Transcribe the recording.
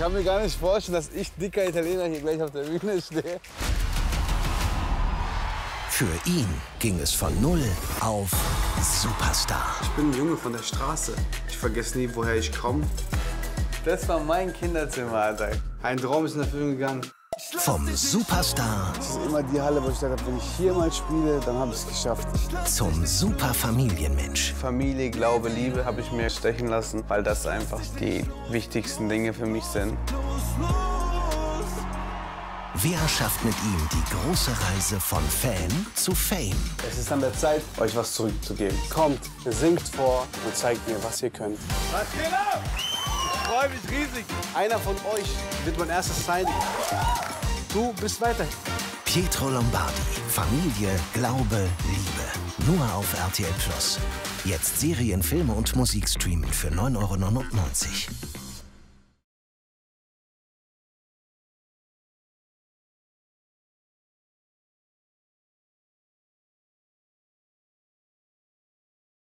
kann mir gar nicht vorstellen, dass ich, dicker Italiener, hier gleich auf der Bühne stehe. Für ihn ging es von Null auf Superstar. Ich bin ein Junge von der Straße. Ich vergesse nie, woher ich komme. Das war mein Kinderzimmer, Alter. Ein Traum ist in Erfüllung gegangen. Vom Superstar Das ist immer die Halle, wo ich dachte, wenn ich hier mal spiele, dann habe ich es geschafft. zum Superfamilienmensch. Familie, Glaube, Liebe habe ich mir stechen lassen, weil das einfach die wichtigsten Dinge für mich sind. Wer schafft mit ihm die große Reise von Fan zu Fame? Es ist an der Zeit, euch was zurückzugeben. Kommt, singt vor und zeigt mir, was ihr könnt. Was geht ab? Ich freue mich riesig. Einer von euch wird mein erstes Signing. Du bist weiterhin. Pietro Lombardi. Familie, Glaube, Liebe. Nur auf RTL Plus. Jetzt Serien, Filme und Musik streamen für 9,99 Euro.